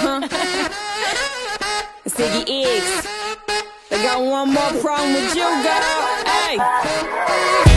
huh. Ziggy X. They got one more problem with you, girl. Hey.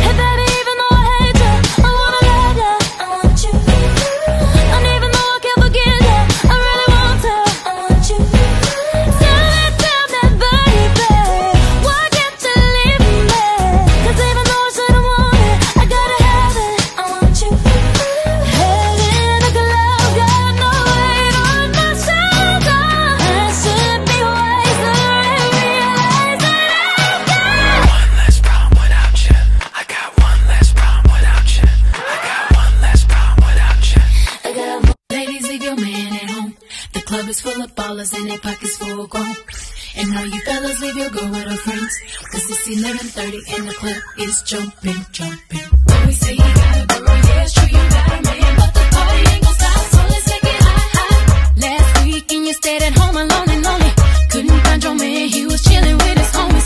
club is full of ballers and their pockets full of gold. And all you fellas leave your girl with her friends. Cause it's 11.30 and the club is jumping, jumping. When we say you got a girl, yeah, it's true, you got a man. But the party ain't gon' stop, so let's take it high, high. Last week and you stayed at home alone and lonely. Couldn't find your man, he was chilling with his homies.